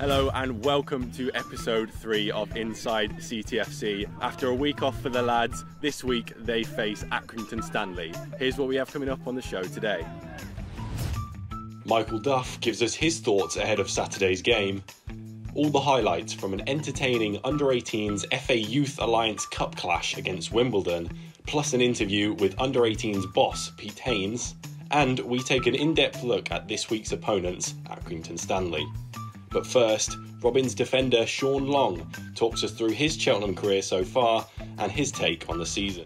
Hello and welcome to episode three of Inside CTFC. After a week off for the lads, this week they face Accrington Stanley. Here's what we have coming up on the show today. Michael Duff gives us his thoughts ahead of Saturday's game. All the highlights from an entertaining under 18s FA Youth Alliance Cup clash against Wimbledon, plus an interview with under 18s boss Pete Haynes, and we take an in depth look at this week's opponents, Accrington Stanley. But first, Robins defender Sean Long talks us through his Cheltenham career so far and his take on the season.